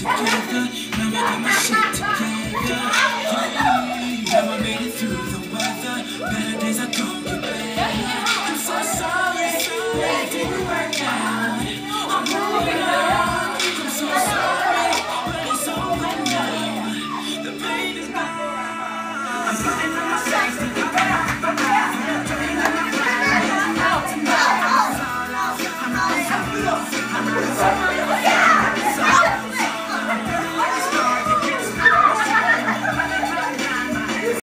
together, now I.